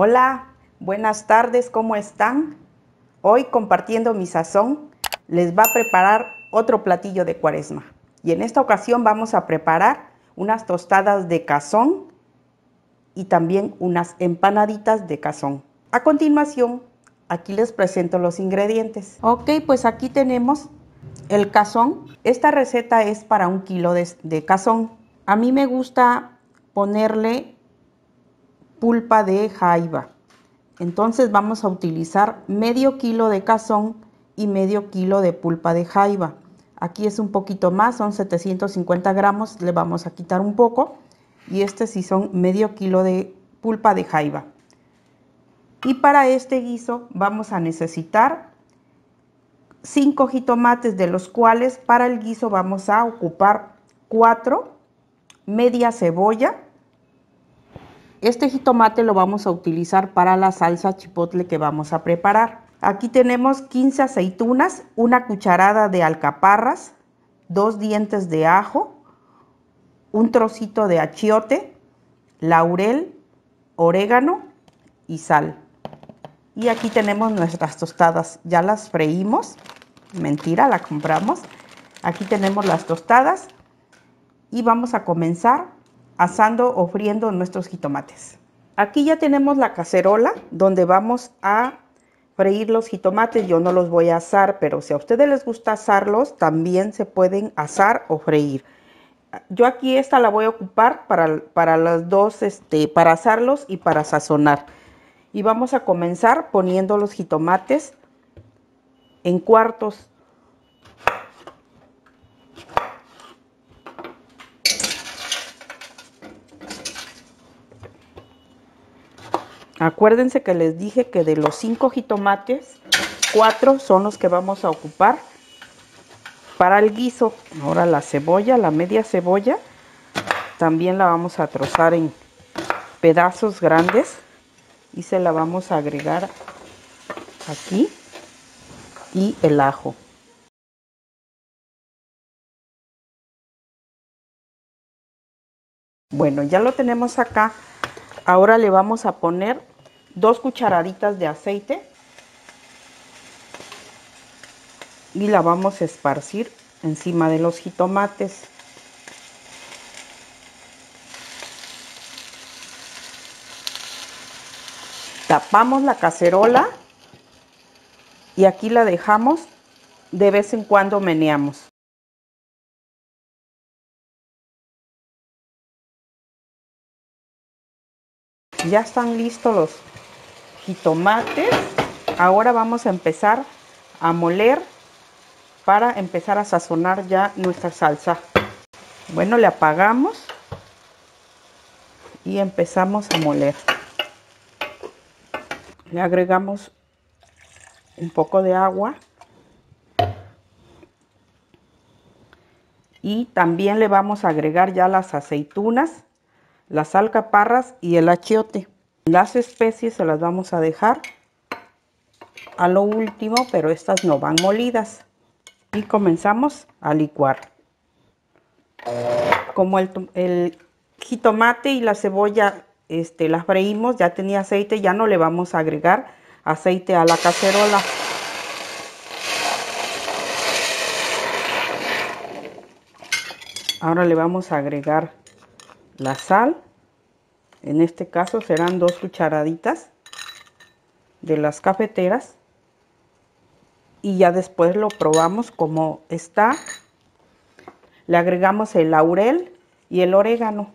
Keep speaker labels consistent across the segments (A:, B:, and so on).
A: Hola, buenas tardes, ¿cómo están? Hoy compartiendo mi sazón, les va a preparar otro platillo de cuaresma. Y en esta ocasión vamos a preparar unas tostadas de cazón y también unas empanaditas de cazón. A continuación, aquí les presento los ingredientes. Ok, pues aquí tenemos el cazón. Esta receta es para un kilo de, de cazón. A mí me gusta ponerle pulpa de jaiba. Entonces vamos a utilizar medio kilo de cazón y medio kilo de pulpa de jaiba. Aquí es un poquito más, son 750 gramos, le vamos a quitar un poco. Y este sí son medio kilo de pulpa de jaiba. Y para este guiso vamos a necesitar 5 jitomates, de los cuales para el guiso vamos a ocupar 4, media cebolla, este jitomate lo vamos a utilizar para la salsa chipotle que vamos a preparar. Aquí tenemos 15 aceitunas, una cucharada de alcaparras, dos dientes de ajo, un trocito de achiote, laurel, orégano y sal. Y aquí tenemos nuestras tostadas. Ya las freímos. Mentira, la compramos. Aquí tenemos las tostadas. Y vamos a comenzar asando o friendo nuestros jitomates. Aquí ya tenemos la cacerola donde vamos a freír los jitomates. Yo no los voy a asar, pero si a ustedes les gusta asarlos, también se pueden asar o freír. Yo aquí esta la voy a ocupar para, para las dos, este, para asarlos y para sazonar. Y vamos a comenzar poniendo los jitomates en cuartos Acuérdense que les dije que de los cinco jitomates, cuatro son los que vamos a ocupar para el guiso. Ahora la cebolla, la media cebolla, también la vamos a trozar en pedazos grandes y se la vamos a agregar aquí y el ajo. Bueno, ya lo tenemos acá. Ahora le vamos a poner dos cucharaditas de aceite y la vamos a esparcir encima de los jitomates. Tapamos la cacerola y aquí la dejamos, de vez en cuando meneamos. Ya están listos los jitomates. Ahora vamos a empezar a moler para empezar a sazonar ya nuestra salsa. Bueno, le apagamos y empezamos a moler. Le agregamos un poco de agua y también le vamos a agregar ya las aceitunas las alcaparras y el achiote. Las especies se las vamos a dejar a lo último, pero estas no van molidas. Y comenzamos a licuar. Como el, jitomate y la cebolla este, las freímos, ya tenía aceite, ya no le vamos a agregar aceite a la cacerola. Ahora le vamos a agregar la sal. En este caso serán dos cucharaditas de las cafeteras. Y ya después lo probamos como está. Le agregamos el laurel y el orégano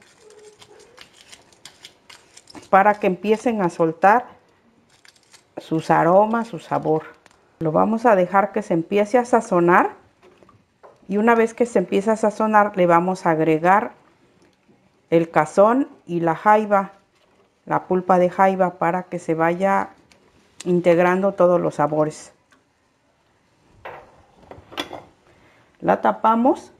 A: para que empiecen a soltar sus aromas, su sabor. Lo vamos a dejar que se empiece a sazonar y una vez que se empieza a sazonar le vamos a agregar el cazón y la jaiba, la pulpa de jaiba para que se vaya integrando todos los sabores. La tapamos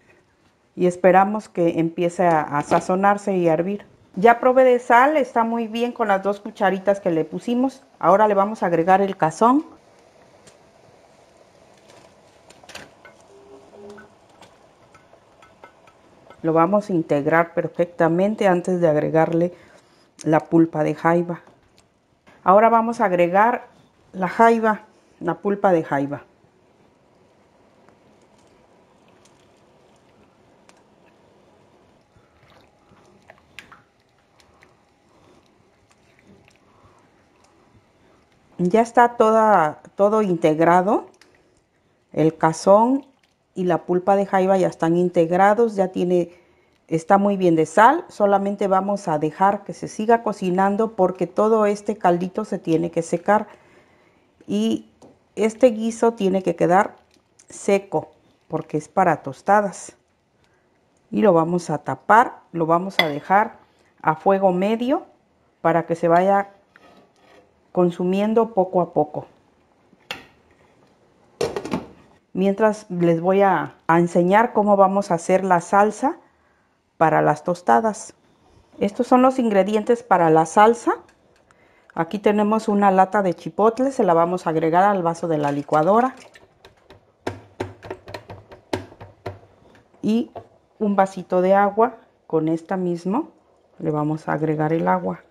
A: y esperamos que empiece a, sazonarse y a hervir. Ya probé de sal, está muy bien con las dos cucharitas que le pusimos. Ahora le vamos a agregar el cazón Lo vamos a integrar perfectamente antes de agregarle la pulpa de jaiba. Ahora vamos a agregar la jaiba, la pulpa de jaiba. Ya está toda, todo integrado. El cazón y la pulpa de jaiba ya están integrados, ya tiene, está muy bien de sal. Solamente vamos a dejar que se siga cocinando porque todo este caldito se tiene que secar. Y este guiso tiene que quedar seco porque es para tostadas. Y lo vamos a tapar, lo vamos a dejar a fuego medio para que se vaya consumiendo poco a poco. Mientras les voy a, enseñar cómo vamos a hacer la salsa para las tostadas. Estos son los ingredientes para la salsa. Aquí tenemos una lata de chipotle, se la vamos a agregar al vaso de la licuadora. Y un vasito de agua, con esta mismo le vamos a agregar el agua.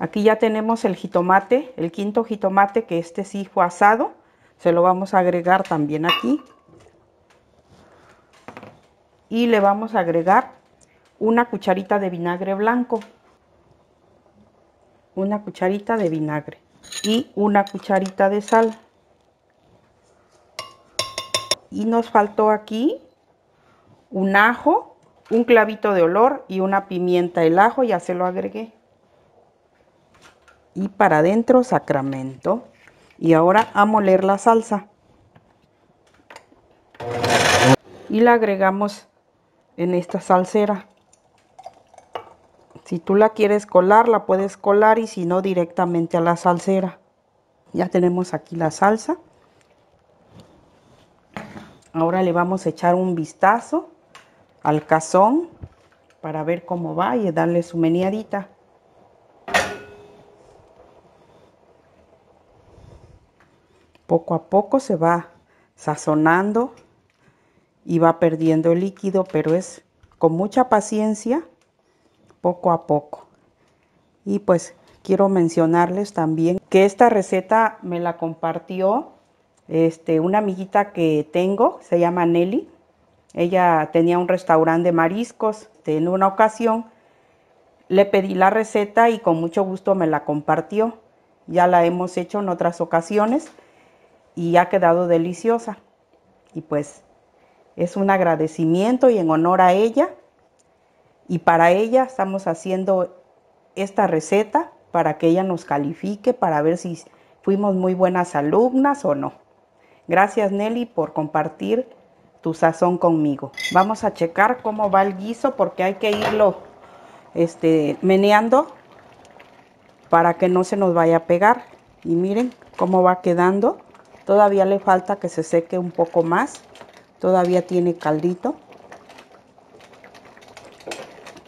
A: Aquí ya tenemos el jitomate, el quinto jitomate, que este sí fue asado. Se lo vamos a agregar también aquí. Y le vamos a agregar una cucharita de vinagre blanco. Una cucharita de vinagre. Y una cucharita de sal. Y nos faltó aquí un ajo, un clavito de olor y una pimienta. El ajo ya se lo agregué y para adentro sacramento. Y ahora a moler la salsa. Y la agregamos en esta salsera. Si tú la quieres colar, la puedes colar y si no, directamente a la salsera. Ya tenemos aquí la salsa. Ahora le vamos a echar un vistazo al cazón para ver cómo va y darle su meneadita. Poco a poco se va sazonando y va perdiendo el líquido, pero es con mucha paciencia, poco a poco. Y pues quiero mencionarles también que esta receta me la compartió este, una amiguita que tengo, se llama Nelly. Ella tenía un restaurante de mariscos. En una ocasión le pedí la receta y con mucho gusto me la compartió. Ya la hemos hecho en otras ocasiones y ha quedado deliciosa. Y pues es un agradecimiento y en honor a ella. Y para ella estamos haciendo esta receta para que ella nos califique, para ver si fuimos muy buenas alumnas o no. Gracias Nelly por compartir tu sazón conmigo. Vamos a checar cómo va el guiso porque hay que irlo este, meneando para que no se nos vaya a pegar. Y miren cómo va quedando. Todavía le falta que se seque un poco más. Todavía tiene caldito.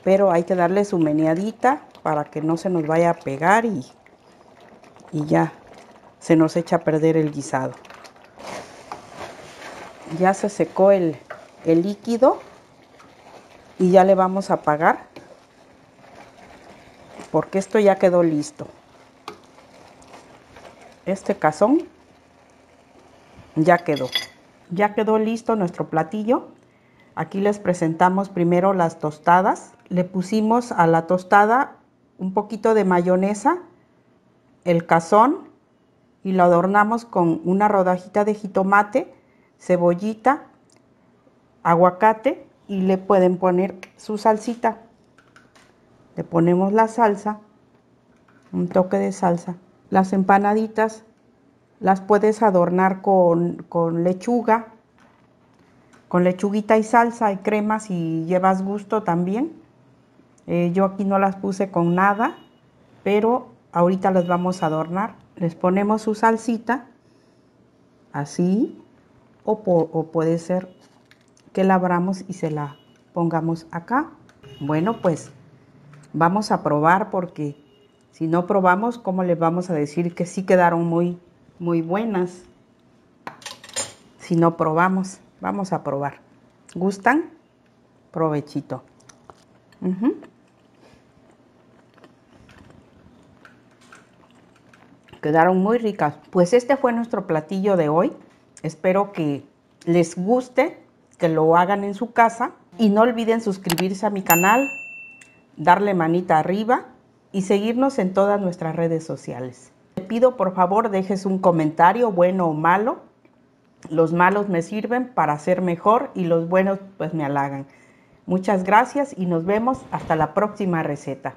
A: Pero hay que darle su meneadita para que no se nos vaya a pegar y, y ya se nos echa a perder el guisado. Ya se secó el, el líquido y ya le vamos a apagar porque esto ya quedó listo. Este cazón ya quedó. Ya quedó listo nuestro platillo. Aquí les presentamos primero las tostadas. Le pusimos a la tostada un poquito de mayonesa, el cazón y lo adornamos con una rodajita de jitomate, cebollita, aguacate y le pueden poner su salsita. Le ponemos la salsa, un toque de salsa. Las empanaditas las puedes adornar con, lechuga, con lechuguita y salsa y crema si llevas gusto también. Eh, yo aquí no las puse con nada, pero ahorita las vamos a adornar. Les ponemos su salsita, así, o, o puede ser que la abramos y se la pongamos acá. Bueno, pues vamos a probar porque si no probamos, ¿cómo les vamos a decir que sí quedaron muy muy buenas. Si no probamos, vamos a probar. ¿Gustan? Provechito. Quedaron muy ricas. Pues este fue nuestro platillo de hoy. Espero que les guste, que lo hagan en su casa y no olviden suscribirse a mi canal, darle manita arriba y seguirnos en todas nuestras redes sociales. Por favor dejes un comentario bueno o malo. Los malos me sirven para ser mejor y los buenos pues me halagan. Muchas gracias y nos vemos hasta la próxima receta.